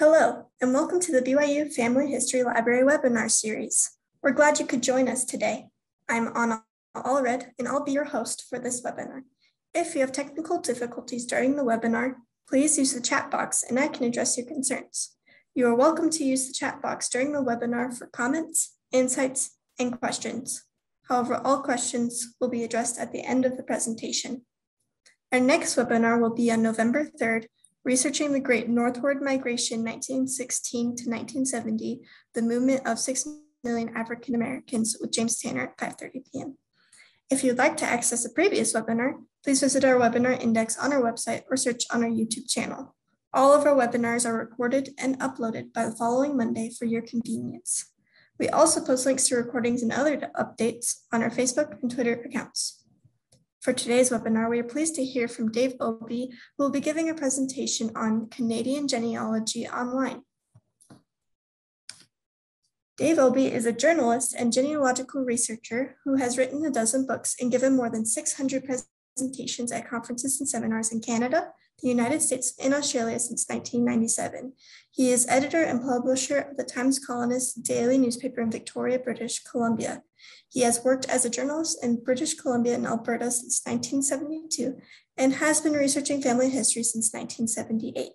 Hello, and welcome to the BYU Family History Library webinar series. We're glad you could join us today. I'm Anna Allred, and I'll be your host for this webinar. If you have technical difficulties during the webinar, please use the chat box and I can address your concerns. You are welcome to use the chat box during the webinar for comments, insights, and questions. However, all questions will be addressed at the end of the presentation. Our next webinar will be on November 3rd Researching the Great Northward Migration 1916 to 1970, the movement of 6 million African Americans with James Tanner at 5.30 p.m. If you'd like to access a previous webinar, please visit our webinar index on our website or search on our YouTube channel. All of our webinars are recorded and uploaded by the following Monday for your convenience. We also post links to recordings and other updates on our Facebook and Twitter accounts. For today's webinar, we are pleased to hear from Dave Obee, who will be giving a presentation on Canadian genealogy online. Dave Obee is a journalist and genealogical researcher who has written a dozen books and given more than 600 presentations at conferences and seminars in Canada, the United States, and Australia since 1997. He is editor and publisher of the Times Colonist daily newspaper in Victoria, British Columbia. He has worked as a journalist in British Columbia and Alberta since 1972 and has been researching family history since 1978.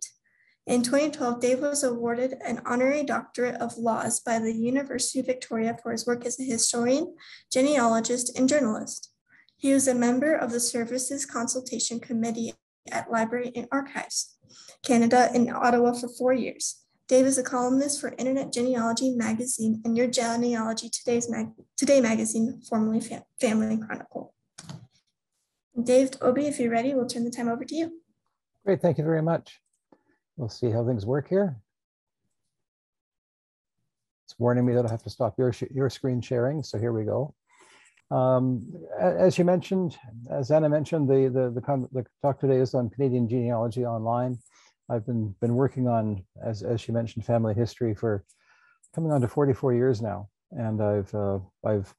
In 2012, Dave was awarded an honorary doctorate of laws by the University of Victoria for his work as a historian, genealogist, and journalist. He was a member of the Services Consultation Committee at Library and Archives Canada in Ottawa for four years. Dave is a columnist for Internet Genealogy Magazine and Your Genealogy Today's Mag Today Magazine, formerly Fam Family Chronicle. Dave Obee, if you're ready, we'll turn the time over to you. Great, thank you very much. We'll see how things work here. It's warning me that I have to stop your, your screen sharing, so here we go. Um, as you mentioned, as Anna mentioned, the, the, the, the, talk today is on Canadian genealogy online. I've been, been working on, as, as she mentioned, family history for coming on to 44 years now. And I've, uh, I've,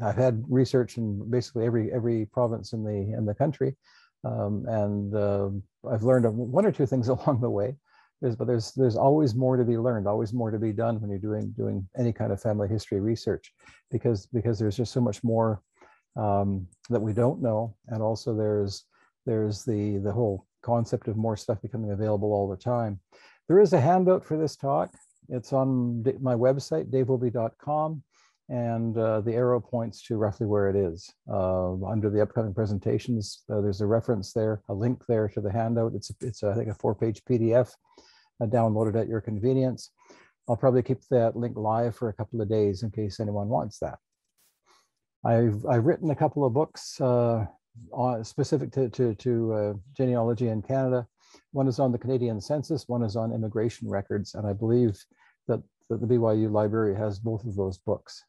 I've had research in basically every, every province in the, in the country. Um, and uh, I've learned one or two things along the way. There's, but there's there's always more to be learned, always more to be done when you're doing doing any kind of family history research, because because there's just so much more um, that we don't know, and also there's there's the the whole concept of more stuff becoming available all the time. There is a handout for this talk. It's on my website, daveobee.com, and uh, the arrow points to roughly where it is. Uh, under the upcoming presentations, uh, there's a reference there, a link there to the handout. It's, it's I think, a four-page PDF uh, downloaded at your convenience. I'll probably keep that link live for a couple of days in case anyone wants that. I've, I've written a couple of books uh, on, specific to, to, to uh, genealogy in Canada. One is on the Canadian census, one is on immigration records, and I believe that, that the BYU library has both of those books.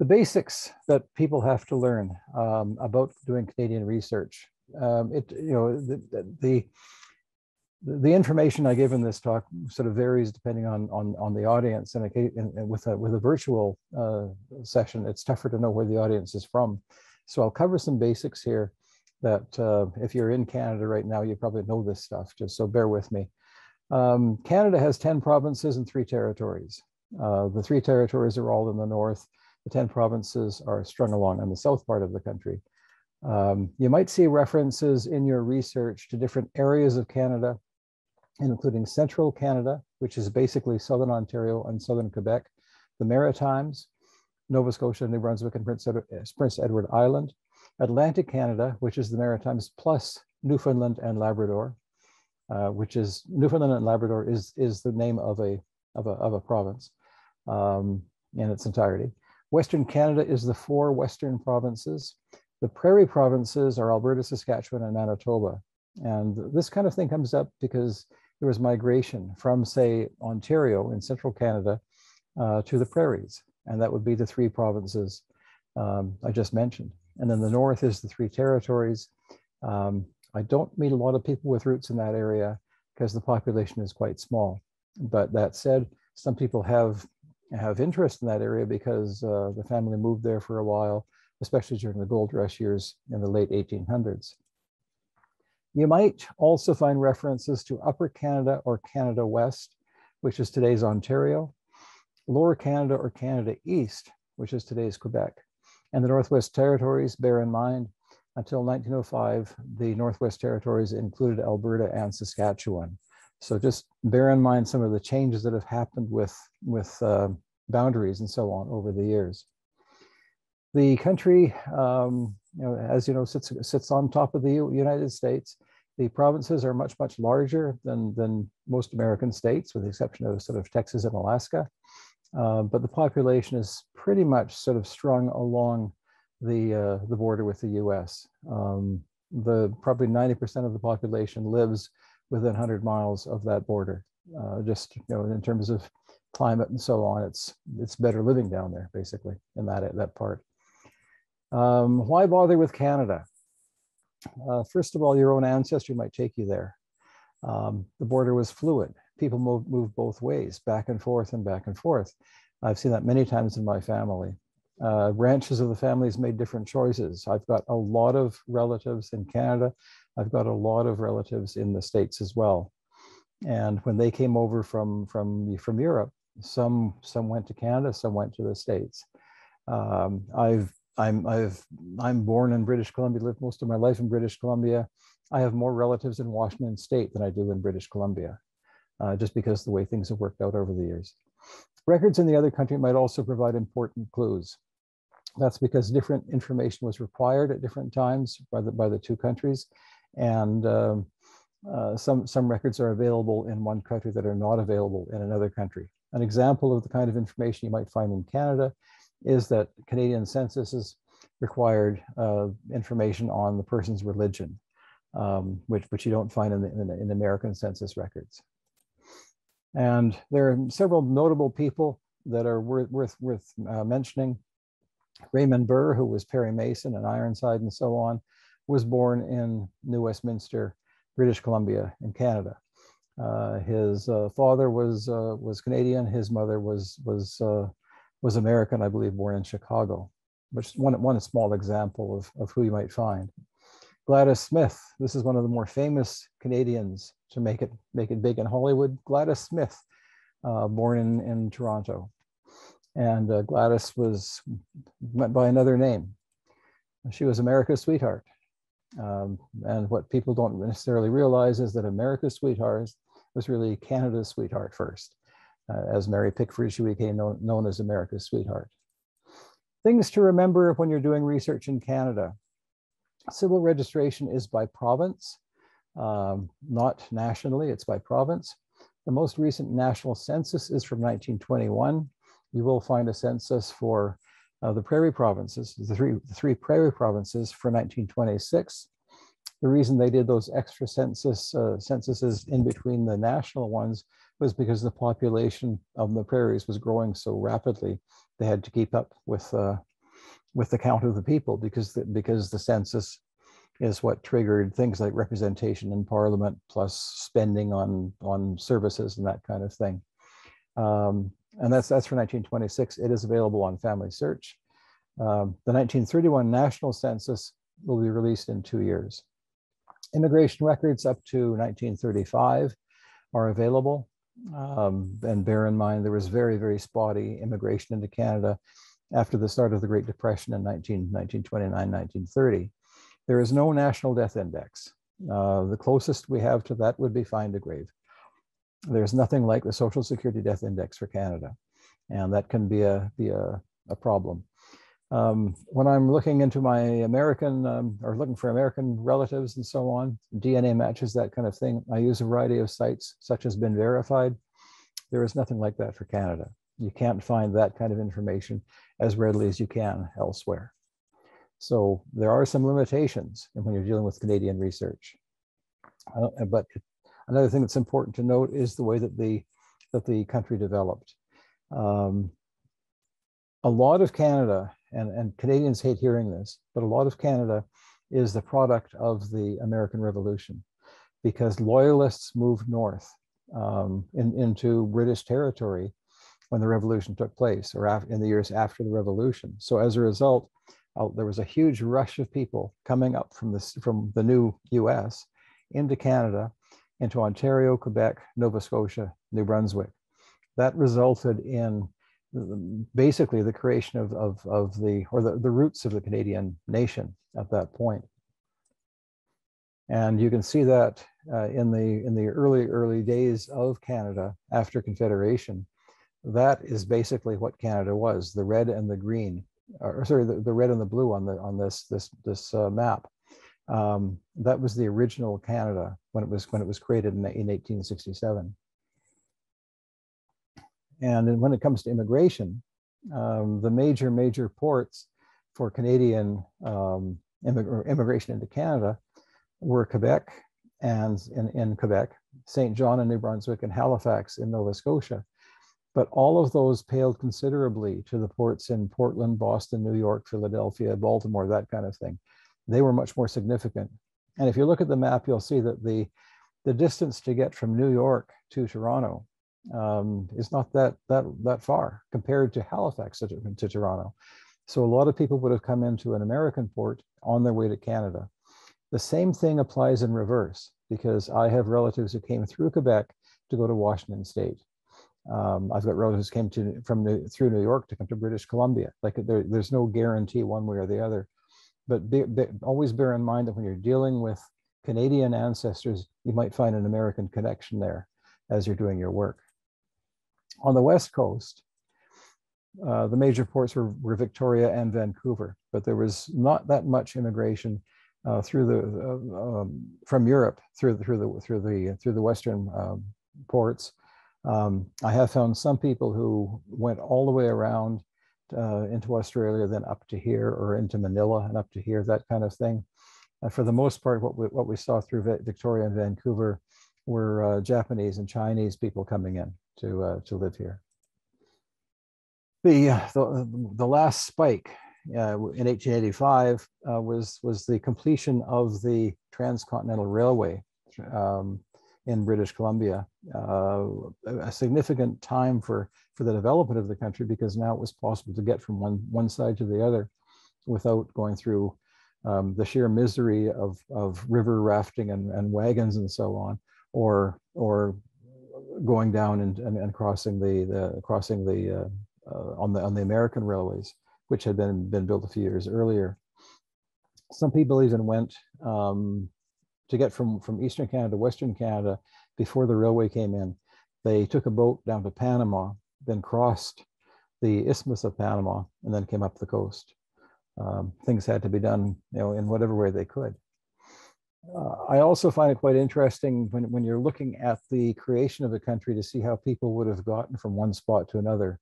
The basics that people have to learn um, about doing Canadian research. Um, it, you know, the, the the information I give in this talk sort of varies depending on on, on the audience, and, and with a with a virtual uh, session, it's tougher to know where the audience is from. So I'll cover some basics here that uh, if you're in Canada right now, you probably know this stuff. Just so bear with me. Um, Canada has ten provinces and three territories. Uh, the three territories are all in the north. The ten provinces are strung along on the south part of the country. Um, you might see references in your research to different areas of Canada including central Canada, which is basically southern Ontario and southern Quebec, the Maritimes, Nova Scotia, New Brunswick, and Prince Edward, Prince Edward Island, Atlantic Canada, which is the Maritimes plus Newfoundland and Labrador, uh, which is Newfoundland and Labrador is, is the name of a, of a, of a province um, in its entirety. Western Canada is the four Western provinces. The prairie provinces are Alberta, Saskatchewan, and Manitoba. And this kind of thing comes up because there was migration from, say, Ontario in central Canada uh, to the prairies. And that would be the three provinces um, I just mentioned. And then the north is the three territories. Um, I don't meet a lot of people with roots in that area because the population is quite small. But that said, some people have have interest in that area because uh, the family moved there for a while, especially during the gold rush years in the late 1800s. You might also find references to Upper Canada or Canada West, which is today's Ontario, Lower Canada or Canada East, which is today's Quebec, and the Northwest Territories, bear in mind, until 1905, the Northwest Territories included Alberta and Saskatchewan. So just bear in mind some of the changes that have happened with, with uh, boundaries and so on over the years. The country, um, you know, as you know, sits, sits on top of the United States. The provinces are much, much larger than, than most American states, with the exception of sort of Texas and Alaska. Uh, but the population is pretty much sort of strung along the, uh, the border with the US. Um, the probably 90% of the population lives within 100 miles of that border. Uh, just you know, in terms of climate and so on, it's it's better living down there, basically, in that that part. Um, why bother with Canada? Uh, first of all, your own ancestry might take you there. Um, the border was fluid. People moved, move both ways, back and forth and back and forth. I've seen that many times in my family. Uh, branches of the families made different choices. I've got a lot of relatives in Canada. I've got a lot of relatives in the States as well. And when they came over from, from, from Europe, some, some went to Canada, some went to the States. Um, I've, I'm, I've, I'm born in British Columbia, lived most of my life in British Columbia. I have more relatives in Washington State than I do in British Columbia, uh, just because the way things have worked out over the years. Records in the other country might also provide important clues. That's because different information was required at different times by the, by the two countries. And um, uh, some, some records are available in one country that are not available in another country. An example of the kind of information you might find in Canada is that Canadian censuses required uh, information on the person's religion, um, which, which you don't find in, the, in, in American census records. And there are several notable people that are worth, worth, worth uh, mentioning. Raymond Burr, who was Perry Mason and Ironside and so on, was born in New Westminster, British Columbia in Canada. Uh, his uh, father was uh, was Canadian. His mother was was uh, was American, I believe, born in Chicago. Which one one small example of, of who you might find. Gladys Smith. This is one of the more famous Canadians to make it make it big in Hollywood. Gladys Smith, uh, born in in Toronto and uh, Gladys was went by another name. She was America's sweetheart. Um, and what people don't necessarily realize is that America's sweetheart was really Canada's sweetheart first. Uh, as Mary Pickford, she became known, known as America's sweetheart. Things to remember when you're doing research in Canada. Civil registration is by province, um, not nationally, it's by province. The most recent national census is from 1921 you will find a census for uh, the prairie provinces, the three, the three prairie provinces for 1926. The reason they did those extra census uh, censuses in between the national ones was because the population of the prairies was growing so rapidly. They had to keep up with uh, with the count of the people because the, because the census is what triggered things like representation in parliament plus spending on on services and that kind of thing. Um, and that's, that's for 1926. It is available on Family Search. Um, the 1931 National Census will be released in two years. Immigration records up to 1935 are available. Um, and bear in mind, there was very, very spotty immigration into Canada after the start of the Great Depression in 19, 1929, 1930. There is no national death index. Uh, the closest we have to that would be Find a Grave there's nothing like the Social Security Death Index for Canada, and that can be a be a, a problem. Um, when I'm looking into my American um, or looking for American relatives and so on, DNA matches that kind of thing. I use a variety of sites such as Been Verified. There is nothing like that for Canada. You can't find that kind of information as readily as you can elsewhere. So there are some limitations when you're dealing with Canadian research. Uh, but Another thing that's important to note is the way that the, that the country developed. Um, a lot of Canada, and, and Canadians hate hearing this, but a lot of Canada is the product of the American Revolution because loyalists moved north um, in, into British territory when the revolution took place or in the years after the revolution. So as a result, uh, there was a huge rush of people coming up from this from the new US into Canada, into Ontario, Quebec, Nova Scotia, New Brunswick. That resulted in basically the creation of, of, of the, or the, the roots of the Canadian nation at that point. And you can see that uh, in the in the early early days of Canada after Confederation, that is basically what Canada was: the red and the green, or sorry, the, the red and the blue on the on this this this uh, map. Um, that was the original Canada when it was when it was created in, in 1867. And when it comes to immigration, um, the major major ports for Canadian um, immigration into Canada were Quebec and in, in Quebec, Saint John in New Brunswick, and Halifax in Nova Scotia. But all of those paled considerably to the ports in Portland, Boston, New York, Philadelphia, Baltimore, that kind of thing. They were much more significant. And if you look at the map, you'll see that the, the distance to get from New York to Toronto um, is not that, that, that far compared to Halifax to, to Toronto. So a lot of people would have come into an American port on their way to Canada. The same thing applies in reverse because I have relatives who came through Quebec to go to Washington State. Um, I've got relatives who came to from through New York to come to British Columbia. Like there, there's no guarantee one way or the other. But be, be, always bear in mind that when you're dealing with Canadian ancestors, you might find an American connection there as you're doing your work. On the West Coast, uh, the major ports were, were Victoria and Vancouver, but there was not that much immigration uh, through the uh, um, from Europe through the, through the through the through the western um, ports. Um, I have found some people who went all the way around uh, into Australia, then up to here, or into Manila and up to here, that kind of thing. And for the most part, what we, what we saw through Victoria and Vancouver were uh, Japanese and Chinese people coming in to uh, to live here. The, uh, the the last spike uh, in 1885 uh, was, was the completion of the Transcontinental Railway um, in British Columbia. Uh, a significant time for, for the development of the country because now it was possible to get from one, one side to the other without going through um, the sheer misery of, of river rafting and, and wagons and so on, or, or going down and, and, and crossing the, the crossing the uh, uh, on the on the American railways which had been, been built a few years earlier. Some people even went um, to get from, from Eastern Canada to Western Canada before the railway came in. They took a boat down to Panama, then crossed the Isthmus of Panama, and then came up the coast. Um, things had to be done you know, in whatever way they could. Uh, I also find it quite interesting when, when you're looking at the creation of a country to see how people would have gotten from one spot to another.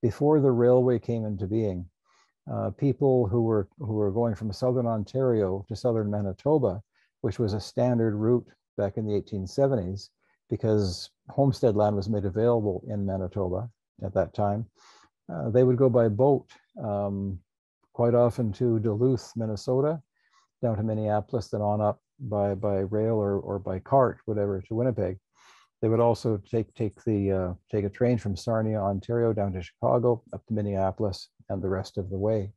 Before the railway came into being, uh, people who were who were going from southern Ontario to southern Manitoba, which was a standard route back in the 1870s, because homestead land was made available in Manitoba at that time. Uh, they would go by boat um, quite often to Duluth, Minnesota, down to Minneapolis, then on up by by rail or or by cart, whatever, to Winnipeg. They would also take take the uh, take a train from Sarnia, Ontario, down to Chicago, up to Minneapolis, and the rest of the way.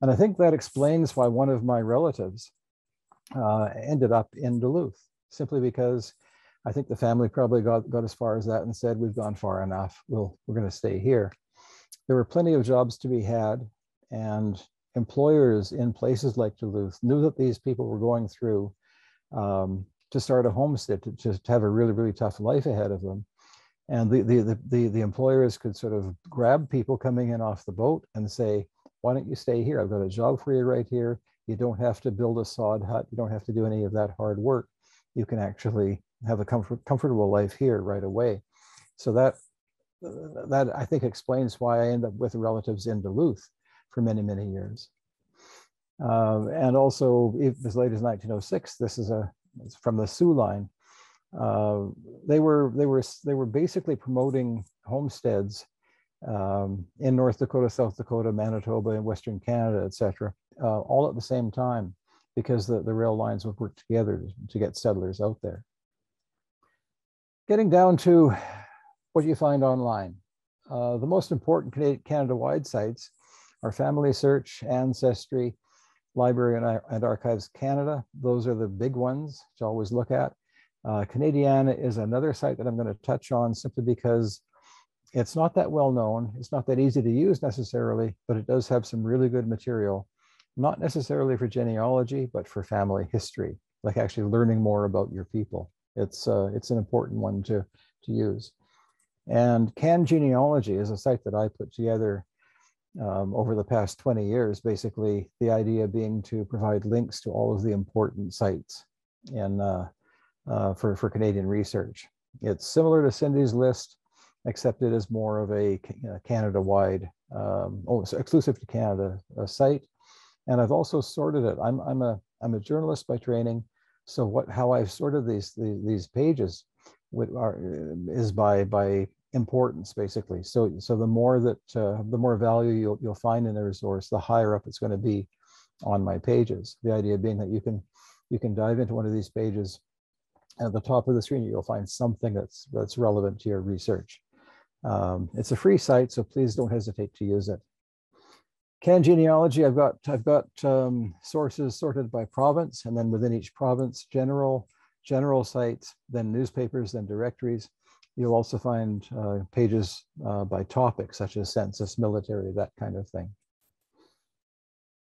And I think that explains why one of my relatives uh, ended up in Duluth, simply because I think the family probably got, got as far as that and said, we've gone far enough, we'll, we're gonna stay here. There were plenty of jobs to be had and employers in places like Duluth knew that these people were going through um, to start a homestead, to, to, to have a really, really tough life ahead of them. And the, the, the, the, employers could sort of grab people coming in off the boat and say, why don't you stay here? I've got a job for you right here. You don't have to build a sod hut. You don't have to do any of that hard work. You can actually have a comfort, comfortable life here right away. So that, that I think explains why I end up with relatives in Duluth for many, many years. Um, and also as late as 1906, this is a, from the Soo line. Uh, they were they were they were basically promoting homesteads um, in North Dakota, South Dakota, Manitoba, and Western Canada, etc., uh, all at the same time, because the, the rail lines would work together to, get settlers out there. Getting down to what you find online. Uh, the most important Canada-wide sites are Family Search, Ancestry, Library and, and Archives Canada. Those are the big ones to always look at. Uh, Canadiana is another site that I'm going to touch on simply because it's not that well known. It's not that easy to use necessarily, but it does have some really good material, not necessarily for genealogy, but for family history, like actually learning more about your people. It's, uh, it's an important one to, to use. And Can Genealogy is a site that I put together um, over the past 20 years, basically the idea being to provide links to all of the important sites in, uh, uh, for, for Canadian research. It's similar to Cyndi's list, except it is more of a Canada-wide, um, oh, exclusive to Canada uh, site. And I've also sorted it. I'm, I'm, a, I'm a journalist by training. So what, how I've sorted these, these, these pages with, are, is by, by importance basically. So, so the more that, uh, the more value you'll, you'll find in a resource, the higher up it's gonna be on my pages. The idea being that you can, you can dive into one of these pages at the top of the screen, you'll find something that's, that's relevant to your research. Um, it's a free site, so please don't hesitate to use it. Can genealogy, I've got, I've got um, sources sorted by province, and then within each province, general, general sites, then newspapers, then directories. You'll also find uh, pages uh, by topic, such as census, military, that kind of thing.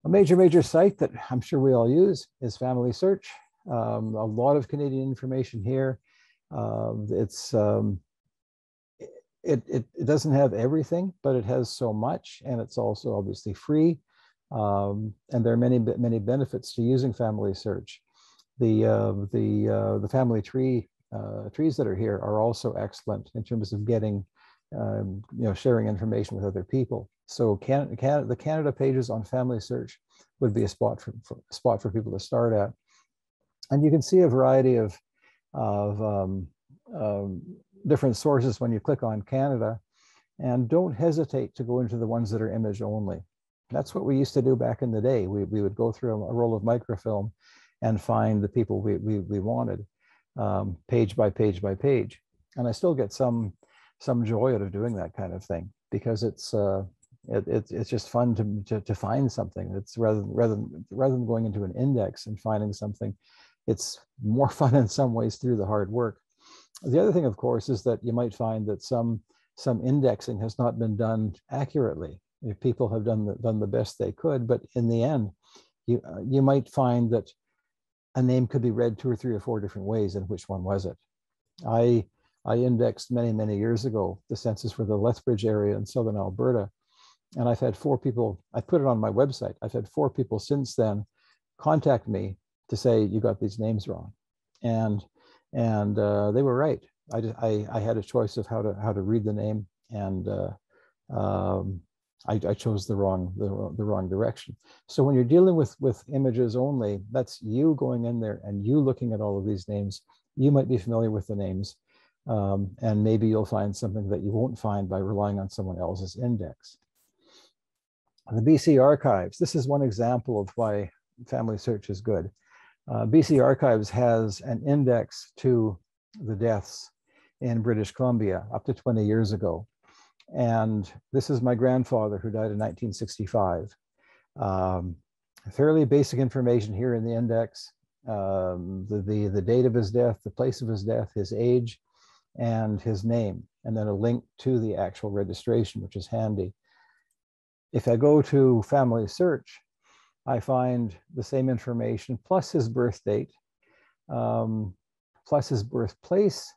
A major, major site that I'm sure we all use is Family Search. Um, a lot of Canadian information here. Um, it's um, it, it, it, doesn't have everything, but it has so much, and it's also obviously free. Um, and there are many many benefits to using Family Search. The uh, the uh, the family tree uh, trees that are here are also excellent in terms of getting um, you know sharing information with other people. So can, can, the Canada pages on Family Search would be a spot for, for spot for people to start at. And you can see a variety of of um, um, different sources when you click on Canada and don't hesitate to go into the ones that are image only. That's what we used to do back in the day. We, we would go through a, roll of microfilm and find the people we, we, we wanted um, page by page by page. And I still get some, some joy out of doing that kind of thing because it's, uh, it, it, it's just fun to, to, to find something. It's rather, rather, rather than going into an index and finding something, it's more fun in some ways through the hard work the other thing, of course, is that you might find that some some indexing has not been done accurately. If people have done the, done the best they could, but in the end, you uh, you might find that a name could be read two or three or four different ways, and which one was it? I I indexed many many years ago the census for the Lethbridge area in southern Alberta, and I've had four people. I put it on my website. I've had four people since then contact me to say you got these names wrong, and and uh, they were right. I, I, I had a choice of how to how to read the name, and uh, um, I, I, chose the wrong the, the wrong direction. So when you're dealing with with images only, that's you going in there and you looking at all of these names. You might be familiar with the names, um, and maybe you'll find something that you won't find by relying on someone else's index. The BC archives. This is one example of why family search is good. Uh, BC Archives has an index to the deaths in British Columbia up to 20 years ago. And this is my grandfather who died in 1965. Um, fairly basic information here in the index, um, the, the, the date of his death, the place of his death, his age, and his name, and then a link to the actual registration, which is handy. If I go to family search, I find the same information plus his birth date, um, plus his birthplace,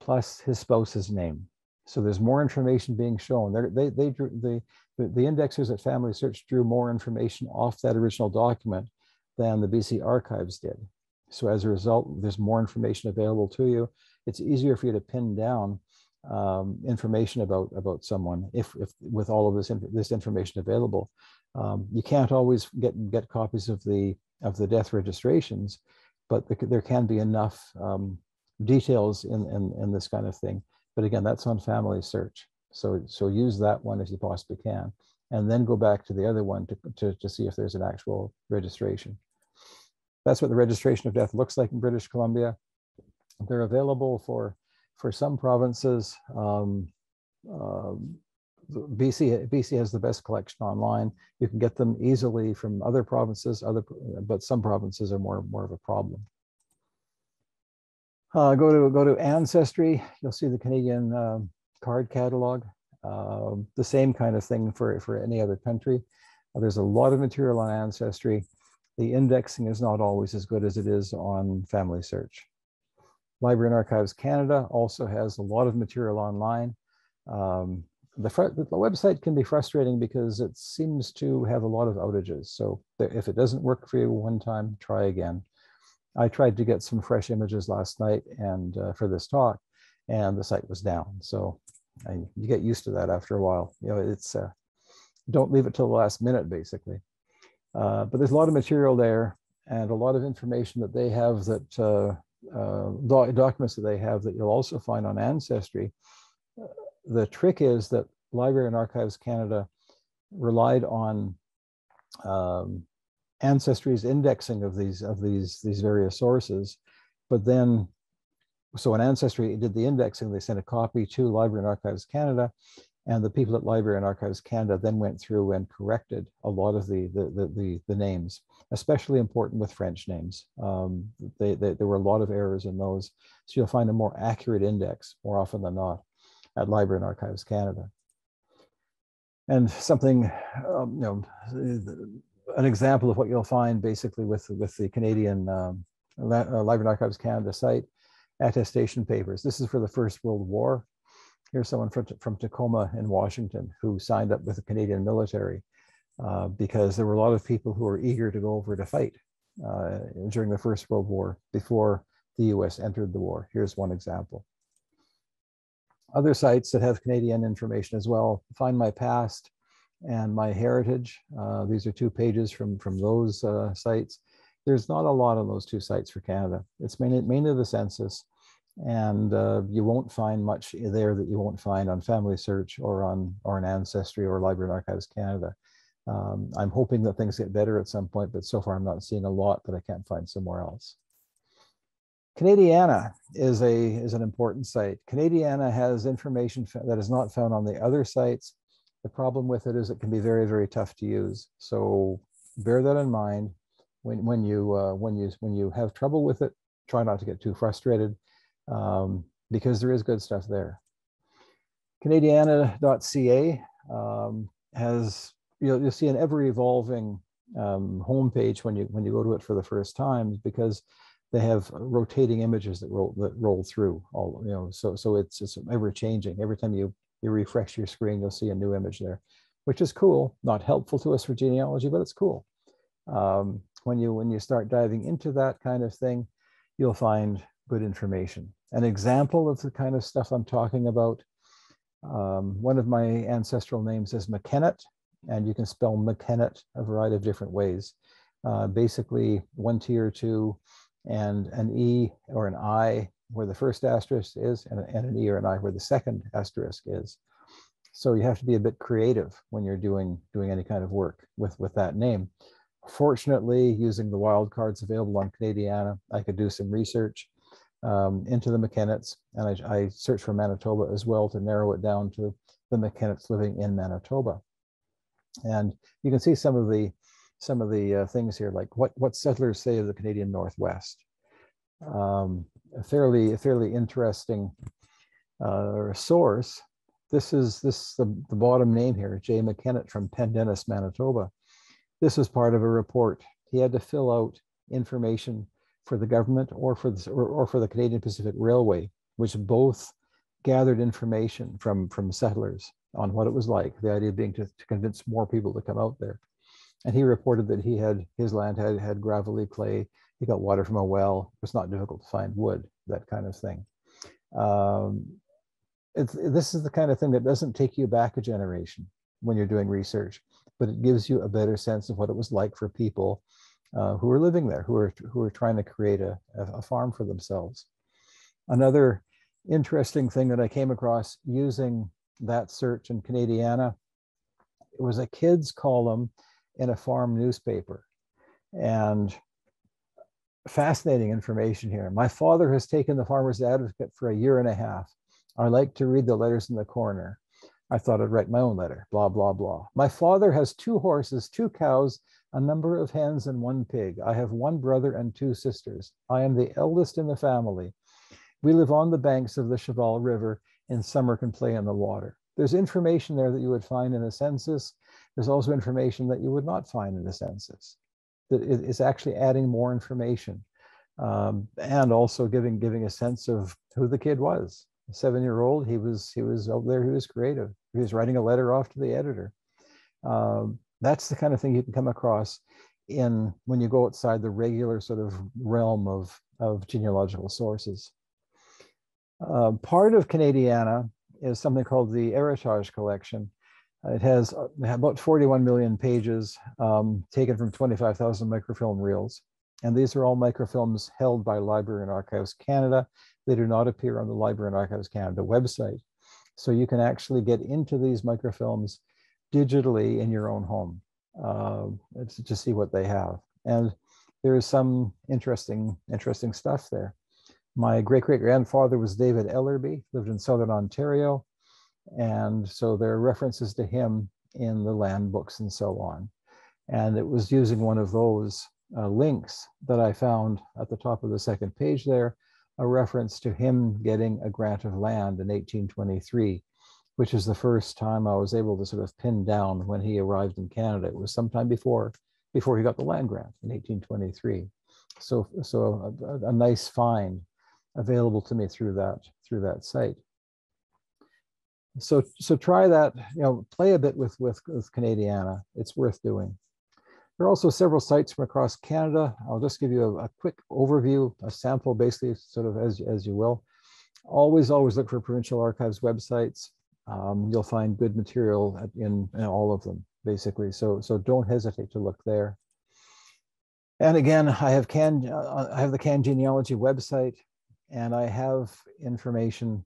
plus his spouse's name. So there's more information being shown. They're, they, they drew, the, the, the indexers at Family Search drew more information off that original document than the BC Archives did. So as a result, there's more information available to you. It's easier for you to pin down um, information about about someone if, if with all of this this information available um, you can't always get get copies of the of the death registrations, but the, there can be enough um, details in, in in this kind of thing. But again, that's on family search. So so use that one if you possibly can, and then go back to the other one to to, to see if there's an actual registration. That's what the registration of death looks like in British Columbia. They're available for for some provinces. Um, um, BC, BC has the best collection online. You can get them easily from other provinces, other, but some provinces are more, more of a problem. Uh, go to go to Ancestry. You'll see the Canadian uh, card catalog. Uh, the same kind of thing for, for any other country. Uh, there's a lot of material on Ancestry. The indexing is not always as good as it is on Family Search. Library and Archives Canada also has a lot of material online. Um, the, the, website can be frustrating because it seems to have a lot of outages. So if it doesn't work for you one time, try again. I tried to get some fresh images last night and uh, for this talk, and the site was down. So I, you get used to that after a while. You know, it's uh, don't leave it till the last minute, basically. Uh, but there's a lot of material there and a lot of information that they have that uh, uh, documents that they have that you'll also find on Ancestry. The trick is that Library and Archives Canada relied on um, Ancestry's indexing of these of these these various sources, but then so in Ancestry did the indexing, they sent a copy to Library and Archives Canada, and the people at Library and Archives Canada then went through and corrected a lot of the, the, the, the, the names, especially important with French names. Um, they, they, there were a lot of errors in those. So you'll find a more accurate index more often than not at Library and Archives Canada. And something, um, you know, an example of what you'll find basically with, with the Canadian um, uh, Library and Archives Canada site, attestation papers. This is for the First World War. Here's someone from, from Tacoma in Washington who signed up with the Canadian military uh, because there were a lot of people who were eager to go over to fight uh, during the First World War before the US entered the war. Here's one example. Other sites that have Canadian information as well, Find My Past and My Heritage. Uh, these are two pages from, from those uh, sites. There's not a lot on those two sites for Canada. It's mainly, mainly the census and uh, you won't find much there that you won't find on Family Search or on or Ancestry or Library and Archives Canada. Um, I'm hoping that things get better at some point, but so far I'm not seeing a lot that I can't find somewhere else. Canadiana is a is an important site. Canadiana has information that is not found on the other sites. The problem with it is it can be very very tough to use. So bear that in mind when when you uh, when you when you have trouble with it. Try not to get too frustrated um, because there is good stuff there. Canadiana.ca um, has you'll, you'll see an ever evolving um, homepage when you when you go to it for the first time because they have rotating images that roll that roll through all you know so so it's it's ever changing. Every time you you refresh your screen you'll see a new image there which is cool. Not helpful to us for genealogy but it's cool. Um, when you when you start diving into that kind of thing you'll find good information. An example of the kind of stuff I'm talking about, um, one of my ancestral names is McKennet, and you can spell McKennet a variety of different ways. Uh, basically, one T or two, and an E or an I where the first asterisk is, and, and an E or an I where the second asterisk is. So you have to be a bit creative when you're doing doing any kind of work with with that name. Fortunately, using the wildcards available on Canadiana, I could do some research um, into the McKennets, and I, I, searched for Manitoba as well to narrow it down to the McKennets living in Manitoba. And you can see some of the some of the uh, things here, like what what settlers say of the Canadian Northwest. Um, a fairly a fairly interesting uh, source. This is this the, the bottom name here, Jay McKennet from Pendennis, Manitoba. This was part of a report. He had to fill out information for the government or for the, or, or for the Canadian Pacific Railway, which both gathered information from, from settlers on what it was like, the idea being to, to convince more people to come out there. And he reported that he had, his land had, had gravelly clay, he got water from a well, it was not difficult to find wood, that kind of thing. Um, this is the kind of thing that doesn't take you back a generation when you're doing research, but it gives you a better sense of what it was like for people uh, who are living there, who are, who are trying to create a, a farm for themselves. Another interesting thing that I came across using that search in Canadiana, it was a kids column in a farm newspaper. And fascinating information here. My father has taken the Farmer's Advocate for a year and a half. I like to read the letters in the corner. I thought I'd write my own letter, blah, blah, blah. My father has two horses, two cows, a number of hens, and one pig. I have one brother and two sisters. I am the eldest in the family. We live on the banks of the Cheval River. and summer, can play in the water. There's information there that you would find in a census. There's also information that you would not find in a census. That it's actually adding more information um, and also giving giving a sense of who the kid was. A seven-year-old, he was he was over there. He was creative. He was writing a letter off to the editor. Um, that's the kind of thing you can come across in when you go outside the regular sort of realm of of genealogical sources. Uh, part of Canadiana is something called the Heritage Collection. It has uh, about 41 million pages um, taken from 25,000 microfilm reels. And these are all microfilms held by Library and Archives Canada. They do not appear on the Library and Archives Canada website. So you can actually get into these microfilms digitally in your own home uh, to see what they have. And there is some interesting, interesting stuff there. My great great grandfather was David Ellerby, lived in Southern Ontario. And so there are references to him in the land books and so on. And it was using one of those uh, links that I found at the top of the second page there, a reference to him getting a grant of land in 1823, which is the first time I was able to sort of pin down when he arrived in Canada. It was sometime before, before he got the land grant in 1823. So, so a, a nice find available to me through that, through that site. So so try that you know play a bit with with, with canadiana. It's worth doing. There are also several sites from across canada. I'll just give you a, a, quick overview a sample basically sort of as, as you will. Always always look for provincial archives websites um, you'll find good material in, in all of them basically so so don't hesitate to look there and again i have can uh, i have the can genealogy website and i have information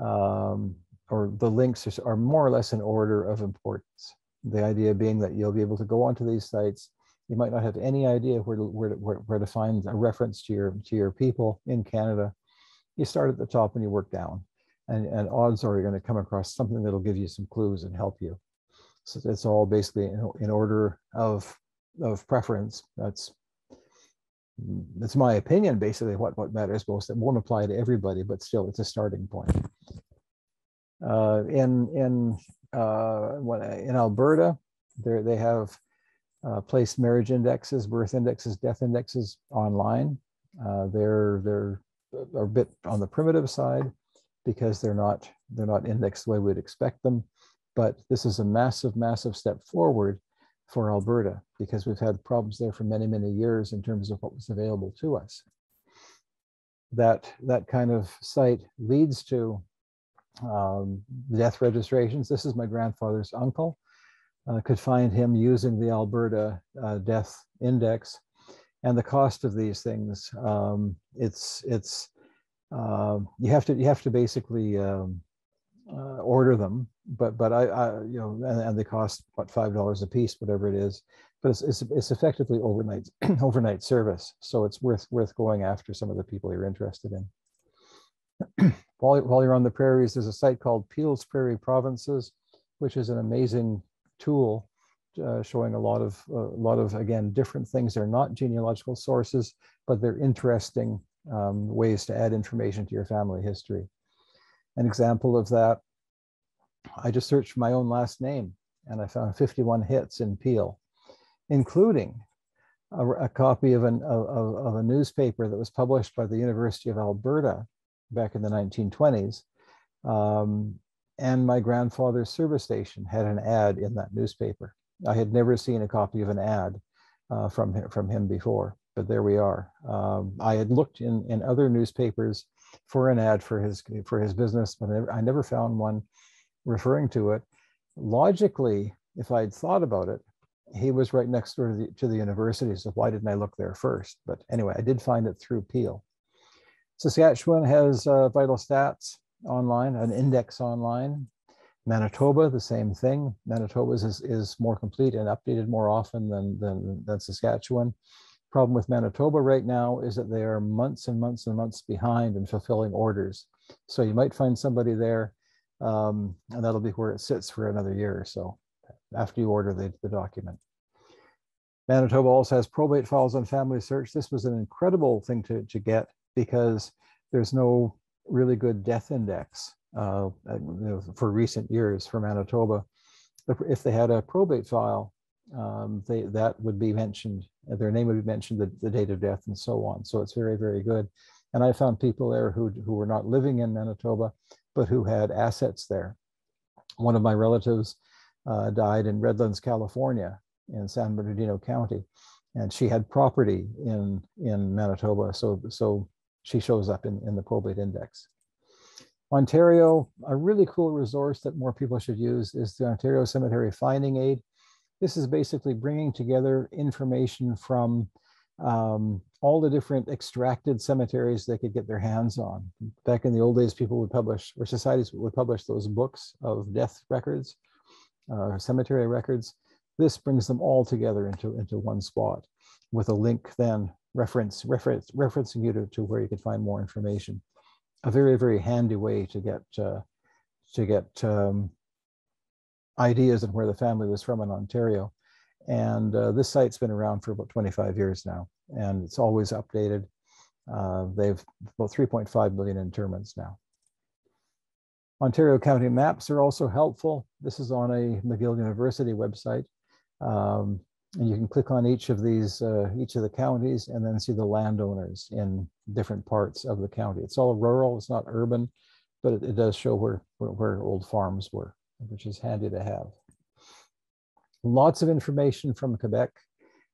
um, or the links are, are more or less in order of importance. The idea being that you'll be able to go onto these sites. You might not have any idea where to, where to, where, where to find a reference to your to your people in Canada. You start at the top and you work down, and, and odds are you're going to come across something that'll give you some clues and help you. So it's all basically in, in order of of preference. That's that's my opinion, basically what what matters most. It won't apply to everybody, but still, it's a starting point. Uh, in in uh, in Alberta, there they have uh, placed marriage indexes, birth indexes, death indexes online. Uh, they're they're a bit on the primitive side because they're not they're not indexed the way we'd expect them. But this is a massive, massive step forward for Alberta because we've had problems there for many, many years in terms of what was available to us. That that kind of site leads to um, death registrations. This is my grandfather's uncle. Uh, could find him using the Alberta uh, death index, and the cost of these things. Um, it's it's uh, you have to you have to basically um, uh, order them, but but I, I you know and, and, they cost what five dollars a piece, whatever it is. But it's, it's, it's effectively overnight overnight service, so it's worth worth going after some of the people you're interested in. while, while you're on the prairies, there's a site called Peel's Prairie Provinces, which is an amazing tool uh, showing a lot of a lot of again different things. They're not genealogical sources, but they're interesting um, ways to add information to your family history. An example of that, I just searched my own last name, and I found 51 hits in Peel, including a, a copy of, an, of, of a newspaper that was published by the University of Alberta back in the 1920s. Um, and my grandfather's service station had an ad in that newspaper. I had never seen a copy of an ad uh, from, from him before, but there we are. Um, I had looked in, in other newspapers for an ad for his, for his business, but I never, I never found one referring to it. Logically, if I'd thought about it, he was right next door to the, to the university, so why didn't I look there first? But anyway, I did find it through Peel. Saskatchewan has uh, vital stats online, an index online. Manitoba, the same thing. Manitoba is, is more complete and updated more often than, than, than Saskatchewan. Problem with Manitoba right now is that they are months and months and months behind in fulfilling orders. So you might find somebody there Um, and that'll be where it sits for another year or so after you order the, the document. Manitoba also has probate files on family search. This was an incredible thing to, to get because there's no really good death index uh, for recent years for Manitoba. If they had a probate file, um, they, that would be mentioned, their name would be mentioned, the, the date of death and so on. So it's very, very good. And I found people there who, who were not living in Manitoba, but who had assets there. One of my relatives uh, died in Redlands, California, in San Bernardino County, and she had property in in Manitoba, so so she shows up in, in the probate index. Ontario, a really cool resource that more people should use is the Ontario Cemetery Finding Aid. This is basically bringing together information from um, all the different extracted cemeteries they could get their hands on. Back in the old days, people would publish, or societies would publish those books of death records, uh, cemetery records. This brings them all together into, into one spot with a link then reference, reference referencing you to, to where you can find more information. A very, very handy way to get uh, to get um, ideas and where the family was from in Ontario. And uh, this site's been around for about 25 years now, and it's always updated. Uh, they've about 3.5 million interments now. Ontario County maps are also helpful. This is on a McGill University website. Um, and you can click on each of these, uh, each of the counties and then see the landowners in different parts of the county. It's all rural, it's not urban, but it, it does show where, where, where old farms were, which is handy to have. Lots of information from Quebec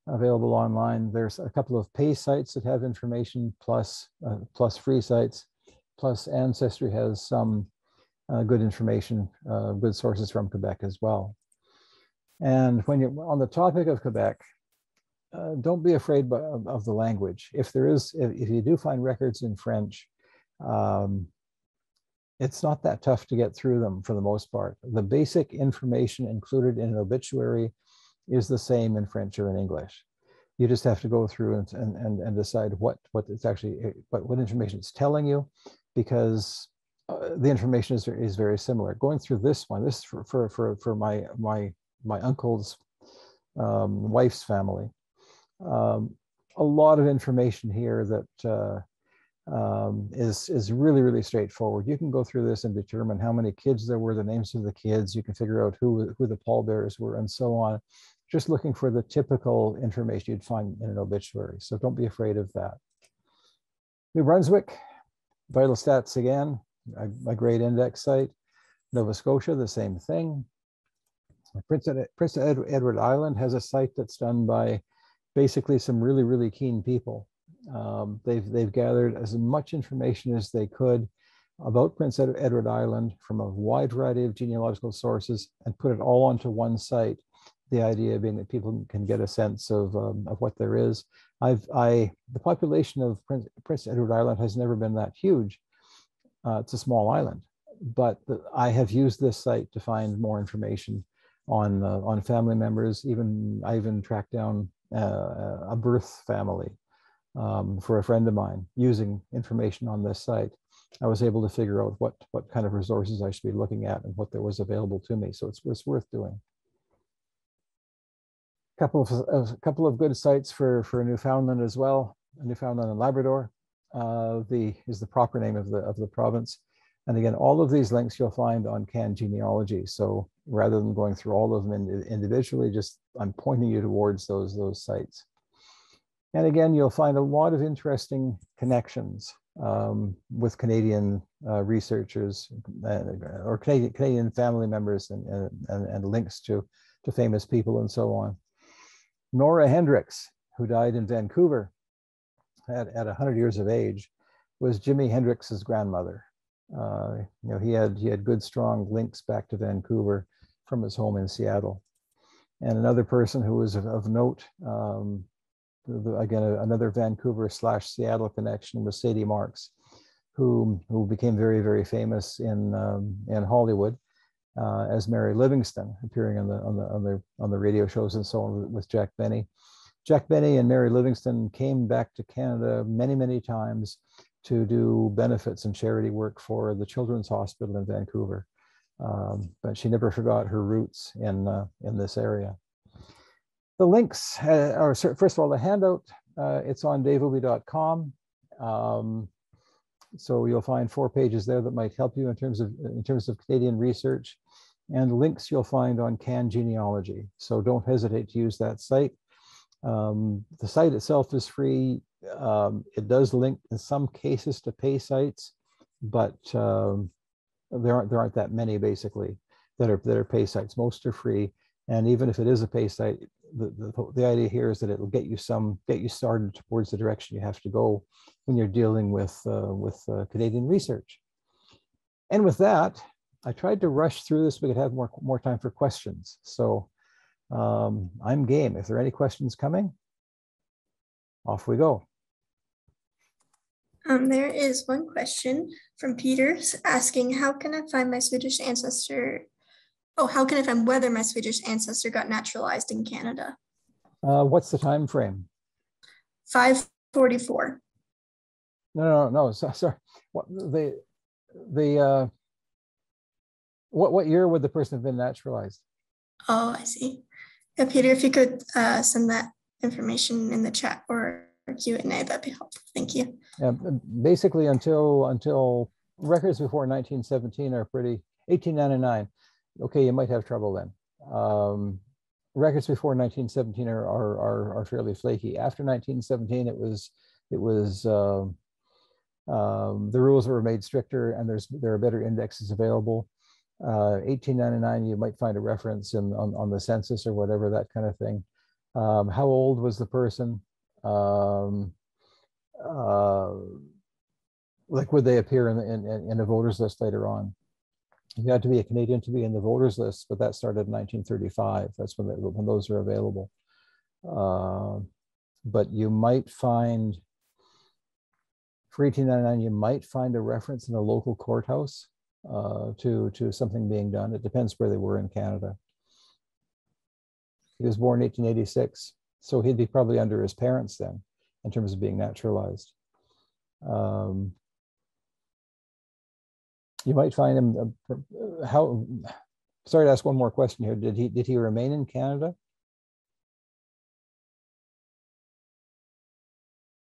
available online. There's a couple of pay sites that have information plus, uh, plus free sites, plus Ancestry has some uh, good information, uh, good sources from Quebec as well. And when you're on the topic of Quebec, uh, don't be afraid of, of, the language. If there is, if, if, you do find records in French, um, it's not that tough to get through them for the most part. The basic information included in an obituary is the same in French or in English. You just have to go through and, and, and, and decide what, what it's actually, what, what information it's telling you, because uh, the information is, is very similar. Going through this one, this for, for, for, for my, my my uncle's um, wife's family. Um, a lot of information here that uh, um, is is really really straightforward. You can go through this and determine how many kids there were, the names of the kids. You can figure out who who the pallbearers were, and so on. Just looking for the typical information you'd find in an obituary. So don't be afraid of that. New Brunswick, vital stats again, a, a great index site. Nova Scotia, the same thing. Prince, Prince Edward Island has a site that's done by basically some really, really keen people. Um, they've, they've gathered as much information as they could about Prince Edward Island from a wide variety of genealogical sources and put it all onto one site. The idea being that people can get a sense of, um, of what there is. I've, I, the population of Prince, Prince Edward Island has never been that huge. Uh, it's a small island, but the, I have used this site to find more information on uh, on family members. Even I even tracked down uh, a birth family um, for a friend of mine using information on this site. I was able to figure out what what kind of resources I should be looking at and what there was available to me. So it's, it's worth doing. A couple of a couple of good sites for for Newfoundland as well. Newfoundland and Labrador. Uh, the is the proper name of the of the province. And again, all of these links you'll find on CanGenealogy. So rather than going through all of them individually, just I'm pointing you towards those, those sites. And again, you'll find a lot of interesting connections um, with Canadian uh, researchers uh, or Canadian, Canadian family members and, and, and links to, to famous people and so on. Nora Hendrix, who died in Vancouver at, at 100 years of age, was Jimi Hendrix's grandmother. Uh, you know, he had he had good strong links back to Vancouver from his home in Seattle. And another person who was of, of note, um, again, another Vancouver slash Seattle connection was Sadie Marks, who, who became very, very famous in, um, in Hollywood uh, as Mary Livingstone, appearing on the, on, the, on, the, on the radio shows and so on with Jack Benny. Jack Benny and Mary Livingstone came back to Canada many, many times to do benefits and charity work for the Children's Hospital in Vancouver. Um, but she never forgot her roots in, uh, in this area. The links uh, are, first of all, the handout, uh, it's on daveobee.com. Um, so you'll find four pages there that might help you in terms of in terms of Canadian research and links you'll find on CanGenealogy. So don't hesitate to use that site. Um, the site itself is free. Um, it does link in some cases to pay sites, but um, there aren't there aren't that many basically that are that are pay sites. Most are free, and even if it is a pay site, the, the, the idea here is that it will get you some get you started towards the direction you have to go when you're dealing with uh, with uh, Canadian research. And with that, I tried to rush through this. We could have more more time for questions. So um, I'm game. If there are any questions coming, off we go. Um, there is one question from Peter asking, how can I find my Swedish ancestor? Oh, how can I find whether my Swedish ancestor got naturalized in Canada? Uh, what's the time frame? 544. No, no, no, so, sorry. What the the uh, what what year would the person have been naturalized? Oh, I see. Yeah, Peter, if you could uh, send that information in the chat or Q and A, that'd be helpful. Thank you. Yeah, basically until until records before 1917 are pretty 1899. Okay, you might have trouble then. Um, records before 1917 are, are, are, are fairly flaky. After 1917, it was it was uh, um, the rules were made stricter and there's there are better indexes available. Uh, 1899, you might find a reference in, on, on the census or whatever, that kind of thing. Um, how old was the person? Um, uh, like would they appear in, in, in a voters list later on? You had to be a Canadian to be in the voters list, but that started in 1935. That's when, they, when those are available. Uh, but you might find for 1899, you might find a reference in a local courthouse uh, to, to something being done. It depends where they were in Canada. He was born 1886, so he'd be probably under his parents then in terms of being naturalized. Um, you might find him uh, how sorry to ask one more question here did he did he remain in canada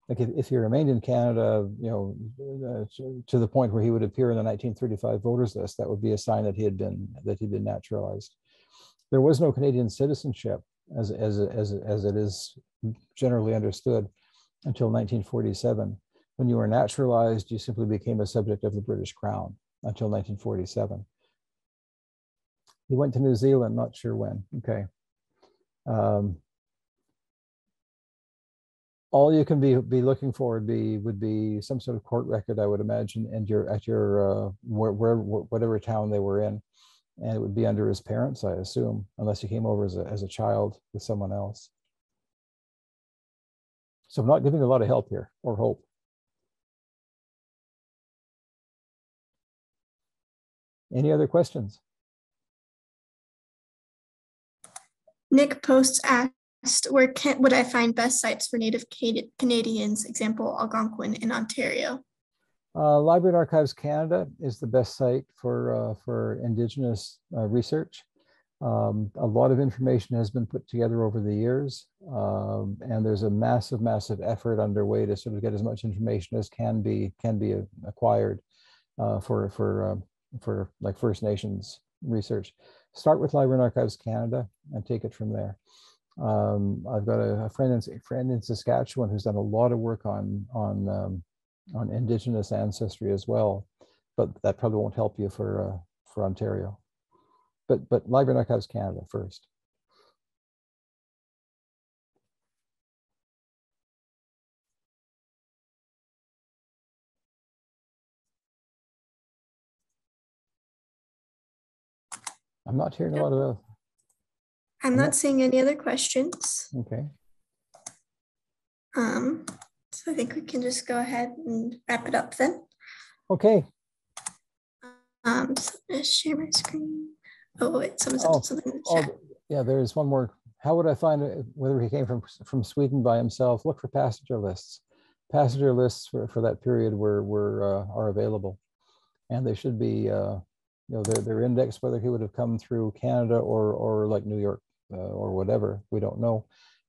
like if, if he remained in Canada, you know, uh, to, to, the point where he would appear in the 1935 voters list, that would be a sign that he had been that he'd been naturalized. There was no Canadian citizenship as as as as it is generally understood until 1947. When you were naturalized, you simply became a subject of the British Crown until 1947. He went to New Zealand, not sure when. Okay. Um, all you can be be looking for would be would be some sort of court record, I would imagine, and your at your uh, where, where whatever town they were in, and it would be under his parents, I assume, unless he came over as a as a child with someone else. So I'm not giving a lot of help here or hope. Any other questions? Nick posts asked, where can, would I find best sites for Native Canadians, example, Algonquin in Ontario? Uh, Library and Archives Canada is the best site for, uh, for Indigenous uh, research. Um, a lot of information has been put together over the years, um, and there's a massive, massive effort underway to sort of get as much information as can be can be acquired uh, for for um, for like First Nations research. Start with Library and Archives Canada and take it from there. Um, I've got a, a, friend in friend in Saskatchewan who's done a lot of work on on um, on Indigenous ancestry as well, but that probably won't help you for uh, for Ontario. But but Library and Archives Canada first. I'm not hearing a lot of those. I'm not seeing any other questions. Okay. Um, so I think we can just go ahead and wrap it up then. Okay. Um, so just share my screen. Oh, wait, someone said oh, something in the oh, chat. Oh, yeah, there's one more. How would I find whether he came from from Sweden by himself? Look for passenger lists. Passenger lists for, for that period were were uh, are available, and they should be uh, you know, their, their index, whether he would have come through Canada or, or like New York uh, or whatever, we don't know.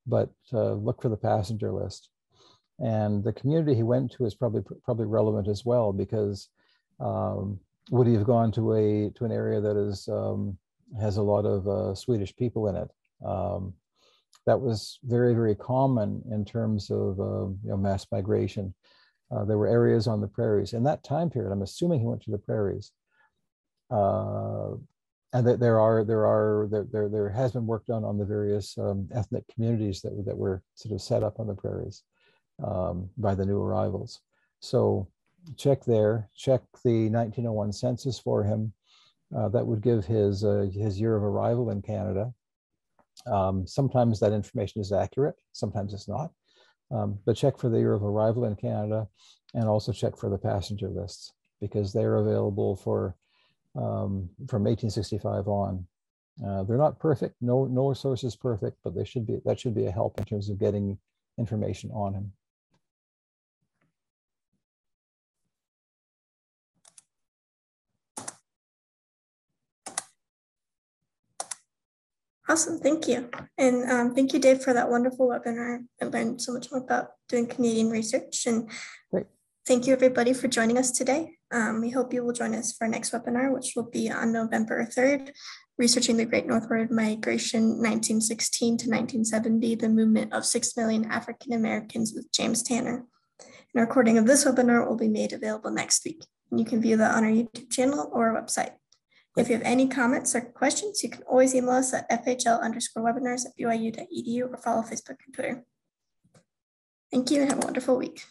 But uh, look for the passenger list. And the community he went to is probably probably relevant as well because um, would he have gone to a to an area that is um, has a lot of uh, Swedish people in it? Um, that was very very common in terms of uh, you know, mass migration. Uh, there were areas on the prairies in that time period. I'm assuming he went to the prairies uh, and that there are there are there, there there has been work done on the various um, ethnic communities that that were sort of set up on the prairies um, by the new arrivals. So check there, check the 1901 census for him. Uh, that would give his uh, his year of arrival in Canada. Um, sometimes that information is accurate, sometimes it's not. Um, but check for the year of arrival in Canada, and also check for the passenger lists because they are available for um, from 1865 on. Uh, they're not perfect. No, no source is perfect, but they should be. That should be a help in terms of getting information on him. Awesome, thank you. And um, thank you, Dave, for that wonderful webinar. I learned so much more about doing Canadian research. And. Thank you, everybody, for joining us today. Um, we hope you will join us for our next webinar, which will be on November 3rd, Researching the Great Northward Migration 1916 to 1970, the movement of 6 million African Americans with James Tanner. A recording of this webinar will be made available next week. And you can view that on our YouTube channel or our website. If you have any comments or questions, you can always email us at fhl underscore webinars at byu.edu or follow Facebook and Twitter. Thank you and have a wonderful week.